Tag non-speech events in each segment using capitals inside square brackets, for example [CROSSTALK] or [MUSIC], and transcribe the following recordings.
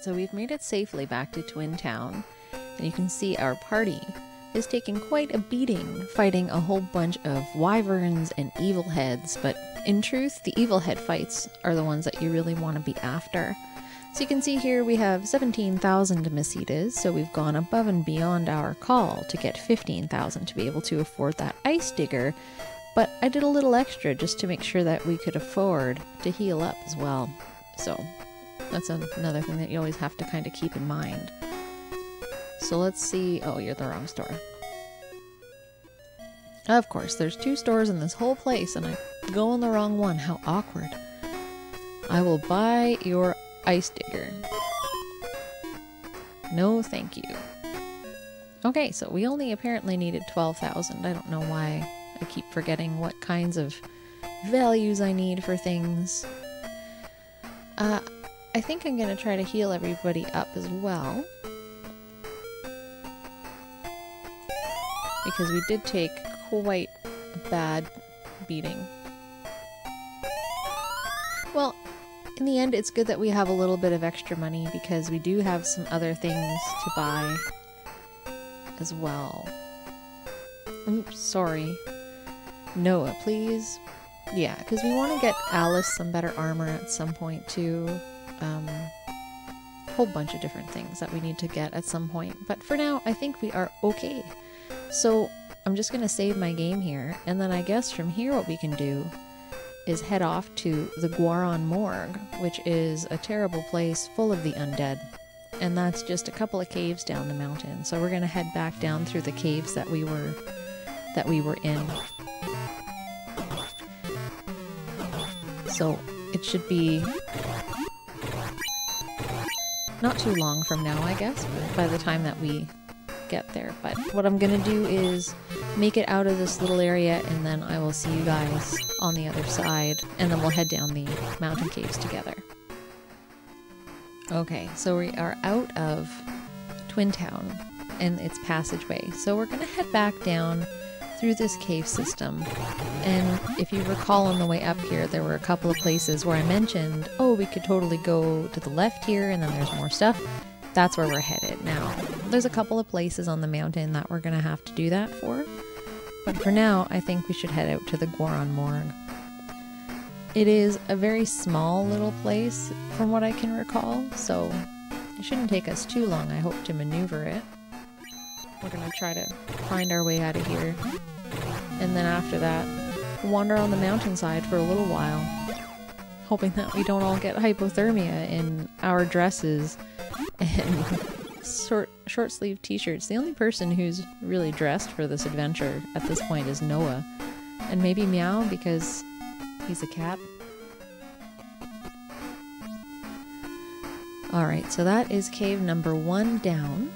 So we've made it safely back to Twin Town, and you can see our party is taking quite a beating fighting a whole bunch of wyverns and evil heads, but in truth, the evil head fights are the ones that you really want to be after. So you can see here we have 17,000 Mesetas, so we've gone above and beyond our call to get 15,000 to be able to afford that ice digger, but I did a little extra just to make sure that we could afford to heal up as well. So that's another thing that you always have to kind of keep in mind. So let's see. Oh, you're the wrong store. Of course, there's two stores in this whole place, and I go in the wrong one. How awkward. I will buy your ice digger. No, thank you. Okay, so we only apparently needed 12,000. I don't know why I keep forgetting what kinds of values I need for things. Uh, I think I'm going to try to heal everybody up as well. Because we did take quite a bad beating. Well, in the end, it's good that we have a little bit of extra money because we do have some other things to buy as well. Oops, sorry. Noah, please. Yeah, because we want to get Alis some better armor at some point too. Um, whole bunch of different things that we need to get at some point. But for now, I think we are okay. So I'm just going to save my game here, and then I guess from here what we can do is head off to the Guaron Morgue, which is a terrible place full of the undead. And that's just a couple of caves down the mountain. So we're going to head back down through the caves that we were that we were in. So it should be not too long from now, I guess, by the time that we get there. But what I'm gonna do is make it out of this little area and then I will see you guys on the other side and then we'll head down the mountain caves together. Okay, so we are out of Twin Town and its passageway. So we're gonna head back down through this cave system. And if you recall on the way up here, there were a couple of places where I mentioned, oh, we could totally go to the left here and then there's more stuff. That's where we're headed now. There's a couple of places on the mountain that we're going to have to do that for. But for now, I think we should head out to the Guaron Morgue. It is a very small little place, from what I can recall, so it shouldn't take us too long, I hope, to maneuver it. We're gonna try to find our way out of here. And then after that, wander on the mountainside for a little while. Hoping that we don't all get hypothermia in our dresses and [LAUGHS] short short sleeve t-shirts. The only person who's really dressed for this adventure at this point is Noah. And maybe Myau because he's a cat. Alright, so that is cave number one down.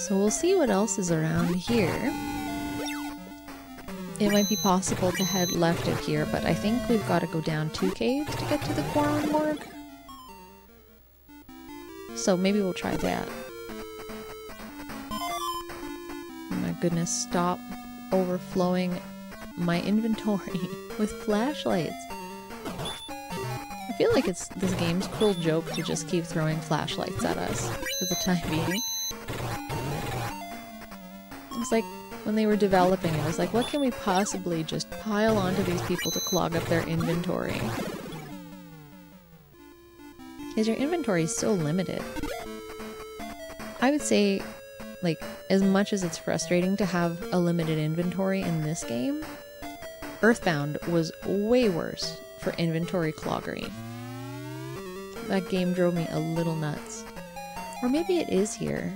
So we'll see what else is around here. It might be possible to head left of here, but I think we've got to go down two caves to get to the Guaron Morgue. So maybe we'll try that. My goodness, stop overflowing my inventory [LAUGHS] with flashlights. I feel like it's this game's cruel joke to just keep throwing flashlights at us for the time being. Like when they were developing it, I was like, what can we possibly just pile onto these people to clog up their inventory? Because your inventory is so limited. I would say, like, as much as it's frustrating to have a limited inventory in this game, Earthbound was way worse for inventory cloggery. That game drove me a little nuts. Or maybe it is here.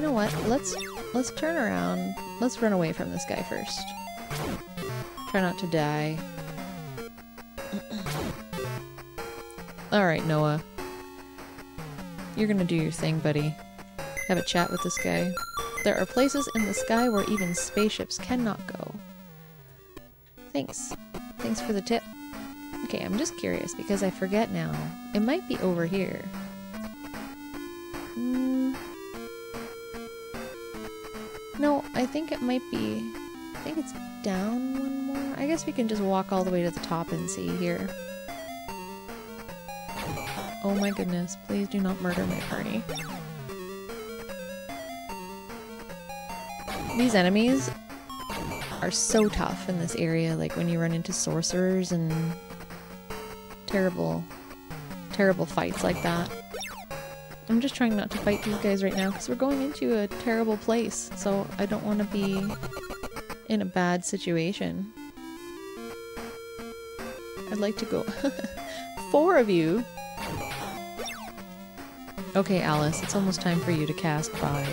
You know what? Let's let's turn around. Let's run away from this guy first. Try not to die. [CLEARS THROAT] Alright, Noah. You're gonna do your thing, buddy. Have a chat with this guy. There are places in the sky where even spaceships cannot go. Thanks. Thanks for the tip. Okay, I'm just curious because I forget now. It might be over here. Think it might be... I think it's down one more. I guess we can just walk all the way to the top and see here. Oh my goodness, please do not murder my party. These enemies are so tough in this area, like when you run into sorcerers and terrible, terrible fights like that. I'm just trying not to fight these guys right now because we're going into a terrible place, so I don't want to be in a bad situation. I'd like to go... [LAUGHS] Four of you? Okay, Alis, it's almost time for you to cast by.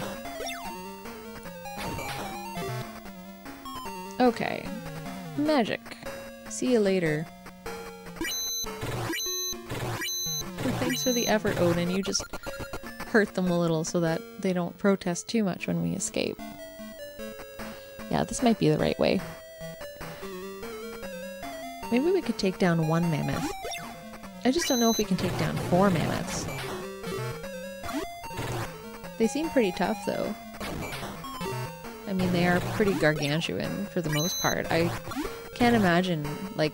Okay. Magic. See you later. Thanks for the effort, Odin. You just hurt them a little so that they don't protest too much when we escape. Yeah, this might be the right way. Maybe we could take down one mammoth. I just don't know if we can take down four mammoths. They seem pretty tough, though. I mean, they are pretty gargantuan for the most part. I can't imagine, like,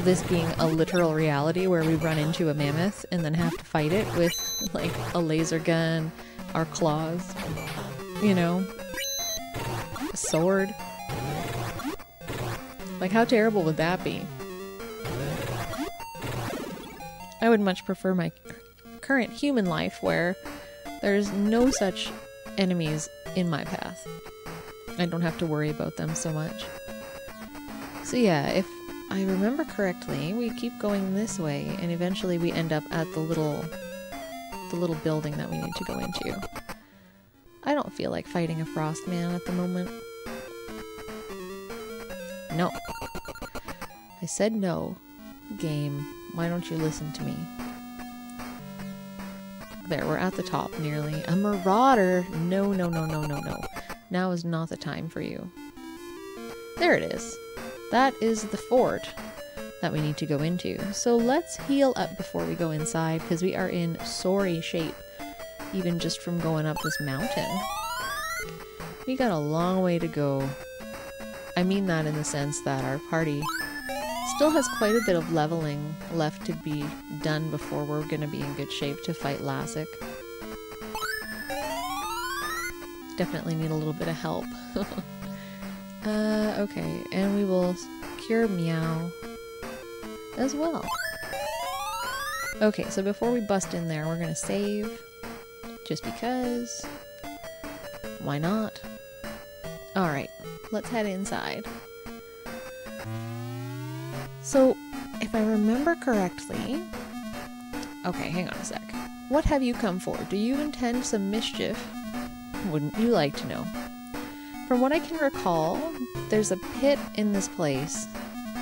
this being a literal reality where we run into a mammoth and then have to fight it with, [LAUGHS] like, a laser gun, our claws, you know, a sword. Like, how terrible would that be? I would much prefer my current human life where there's no such enemies in my path. I don't have to worry about them so much. So yeah, if I remember correctly, we keep going this way and eventually we end up at the little the little building that we need to go into. I don't feel like fighting a frost man at the moment. No. I said no. Game, why don't you listen to me? There, we're at the top nearly. A marauder! No, no, no, no, no, no. Now is not the time for you. There it is. That is the fort that we need to go into. So let's heal up before we go inside, because we are in sorry shape, even just from going up this mountain. We got a long way to go. I mean that in the sense that our party still has quite a bit of leveling left to be done before we're going to be in good shape to fight Lassic. Definitely need a little bit of help. [LAUGHS] uh, okay, and we will cure Myau as well. Okay, so before we bust in there, we're to save. Just because. Why not? Alright, let's head inside. So, if I remember correctly... Okay, hang on a sec. What have you come for? Do you intend some mischief? Wouldn't you like to know? From what I can recall, there's a pit in this place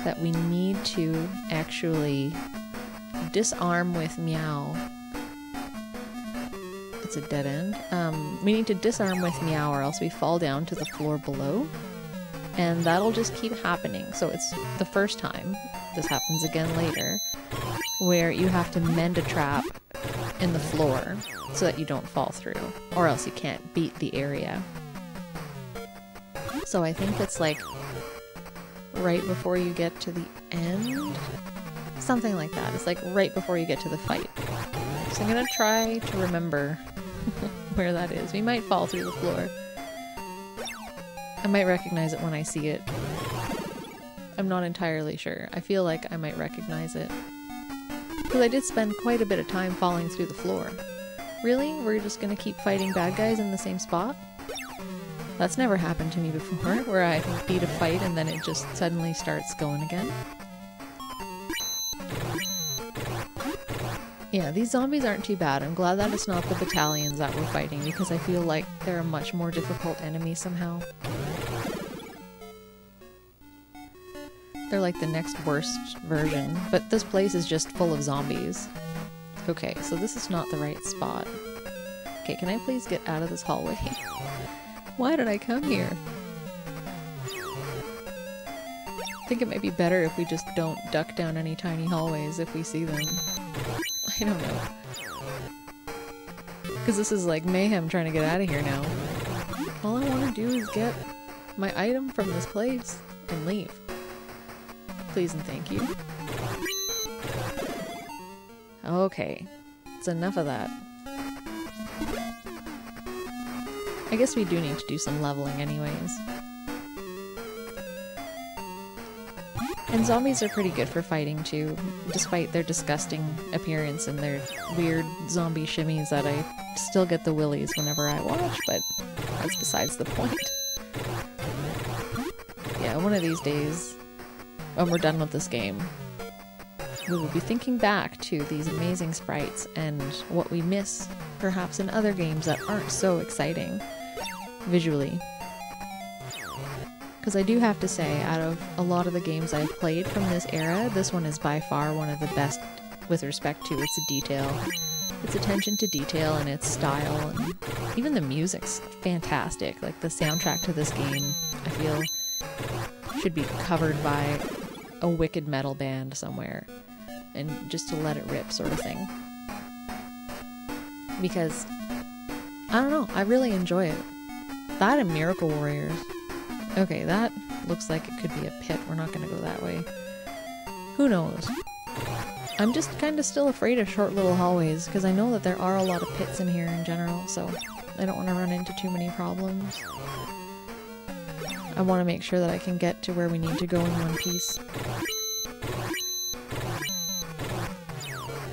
that we need to actually disarm with Myau. It's a dead end. Um, we need to disarm with Myau or else we fall down to the floor below and that'll just keep happening. So it's the first time, this happens again later, where you have to mend a trap in the floor so that you don't fall through, or else you can't beat the area. So I think it's like right before you get to the end? Something like that. It's like right before you get to the fight. So I'm gonna try to remember [LAUGHS] where that is. We might fall through the floor. I might recognize it when I see it. I'm not entirely sure. I feel like I might recognize it. Because I did spend quite a bit of time falling through the floor. Really? We're just gonna keep fighting bad guys in the same spot? That's never happened to me before, where I beat a fight and then it just suddenly starts going again. Yeah, these zombies aren't too bad. I'm glad that it's not the battalions that we're fighting because I feel like they're a much more difficult enemy somehow. They're like the next worst version, but this place is just full of zombies. Okay, so this is not the right spot. Okay, can I please get out of this hallway? Why did I come here? I think it might be better if we just don't duck down any tiny hallways if we see them. I don't know. Because this is like mayhem trying to get out of here now. All I want to do is get my item from this place and leave. Please and thank you. Okay. It's enough of that. I guess we do need to do some leveling anyways. And zombies are pretty good for fighting too, despite their disgusting appearance and their weird zombie shimmies that I still get the willies whenever I watch, but that's besides the point. Yeah, one of these days, when we're done with this game, we will be thinking back to these amazing sprites and what we miss perhaps in other games that aren't so exciting visually. Because I do have to say, out of a lot of the games I've played from this era, this one is by far one of the best with respect to its detail. Its attention to detail and its style, and even the music's fantastic. Like, the soundtrack to this game, I feel, should be covered by a wicked metal band somewhere. And just to let it rip, sort of thing. Because, I don't know, I really enjoy it. That and Miracle Warriors. Okay, that looks like it could be a pit. We're not going to go that way. Who knows? I'm just kind of still afraid of short little hallways, because I know that there are a lot of pits in here in general, so I don't want to run into too many problems. I want to make sure that I can get to where we need to go in one piece.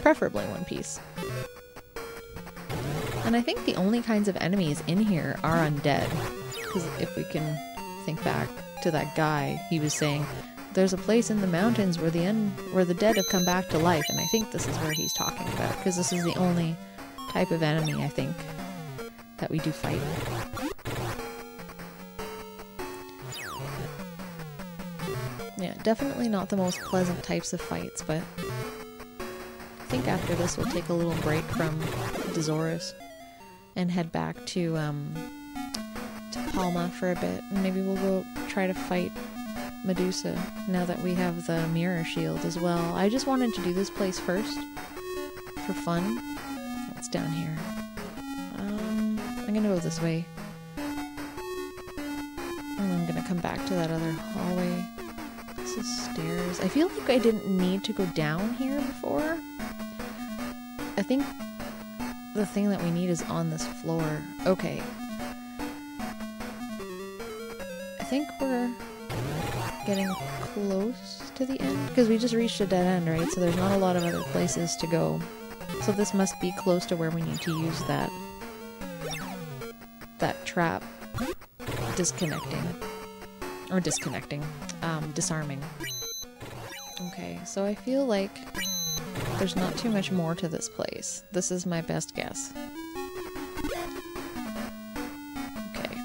Preferably one piece. And I think the only kinds of enemies in here are undead, because if we can think back to that guy, he was saying, there's a place in the mountains where the end, where the dead have come back to life, and I think this is where he's talking about, because this is the only type of enemy, I think, that we do fight. Yeah, definitely not the most pleasant types of fights, but I think after this we'll take a little break from Dezoris and head back to, um, Palma for a bit, and maybe we'll go try to fight Medusa now that we have the mirror shield as well. I just wanted to do this place first for fun. It's down here? Um, I'm gonna go this way. And I'm gonna come back to that other hallway. This is stairs. I feel like I didn't need to go down here before. I think the thing that we need is on this floor. Okay, I think we're getting close to the end because we just reached a dead end, right? So there's not a lot of other places to go. So this must be close to where we need to use that that trap disconnecting or disconnecting um, disarming okay so I feel like there's not too much more to this place this is my best guess Okay.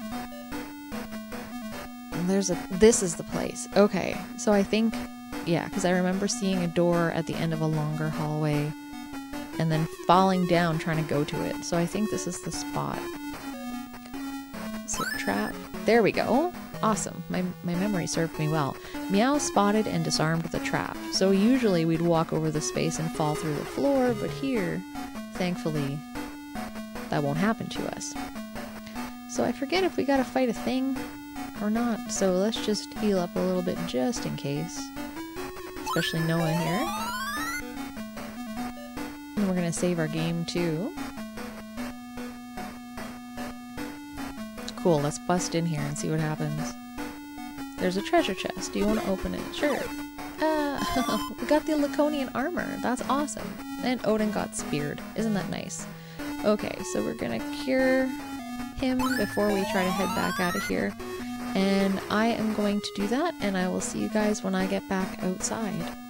there's a this is the place. Okay. So I think yeah, because I remember seeing a door at the end of a longer hallway and then falling down trying to go to it. So I think this is the spot. So trap. There we go. Awesome. My, my memory served me well. Myau spotted and disarmed the trap. So usually we'd walk over the space and fall through the floor, but here, thankfully, that won't happen to us. So I forget if we gotta fight a thing or not. So let's just heal up a little bit just in case. Especially Noah here. And we're gonna save our game too. Cool, let's bust in here and see what happens. There's a treasure chest. Do you want to open it? Sure. Uh, [LAUGHS] we got the Laconian armor. That's awesome. And Odin got speared. Isn't that nice? Okay, so we're gonna cure him before we try to head back out of here. And I am going to do that, and I will see you guys when I get back outside.